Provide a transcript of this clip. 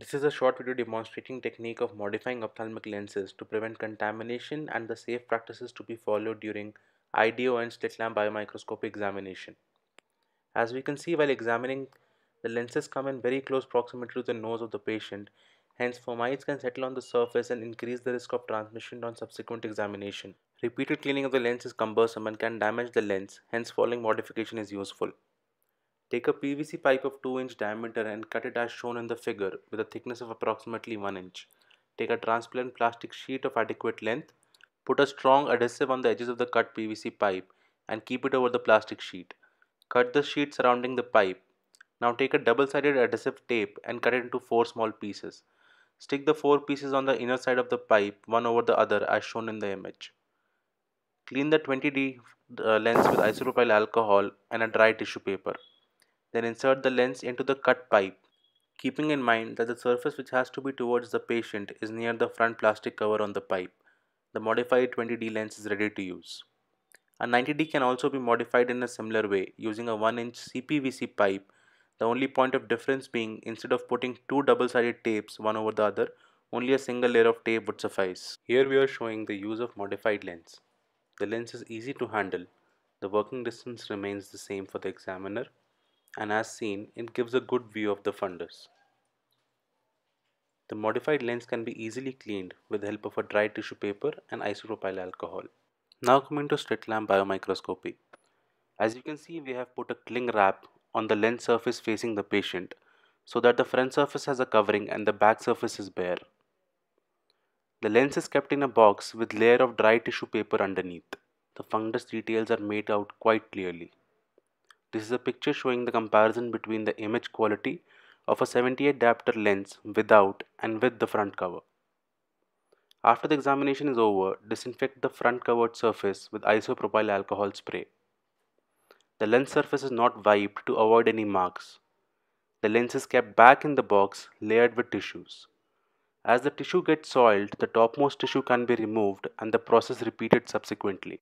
This is a short video demonstrating technique of modifying ophthalmic lenses to prevent contamination and the safe practices to be followed during IDO and slit lamp biomicroscopy examination. As we can see while examining, the lenses come in very close proximity to the nose of the patient, hence fomites can settle on the surface and increase the risk of transmission on subsequent examination. Repeated cleaning of the lens is cumbersome and can damage the lens, hence following modification is useful. Take a PVC pipe of 2 inch diameter and cut it as shown in the figure with a thickness of approximately 1 inch. Take a transparent plastic sheet of adequate length. Put a strong adhesive on the edges of the cut PVC pipe and keep it over the plastic sheet. Cut the sheet surrounding the pipe. Now take a double-sided adhesive tape and cut it into 4 small pieces. Stick the 4 pieces on the inner side of the pipe one over the other as shown in the image. Clean the 20D uh, lens with isopropyl alcohol and a dry tissue paper. Then insert the lens into the cut pipe, keeping in mind that the surface which has to be towards the patient is near the front plastic cover on the pipe. The modified 20D lens is ready to use. A 90D can also be modified in a similar way using a 1 inch CPVC pipe, the only point of difference being instead of putting two double-sided tapes one over the other, only a single layer of tape would suffice. Here we are showing the use of modified lens. The lens is easy to handle. The working distance remains the same for the examiner and as seen it gives a good view of the fundus. The modified lens can be easily cleaned with the help of a dry tissue paper and isopropyl alcohol. Now coming to slit lamp biomicroscopy. As you can see we have put a cling wrap on the lens surface facing the patient so that the front surface has a covering and the back surface is bare. The lens is kept in a box with layer of dry tissue paper underneath. The fundus details are made out quite clearly. This is a picture showing the comparison between the image quality of a 78 diopter lens without and with the front cover. After the examination is over, disinfect the front covered surface with isopropyl alcohol spray. The lens surface is not wiped to avoid any marks. The lens is kept back in the box layered with tissues. As the tissue gets soiled, the topmost tissue can be removed and the process repeated subsequently.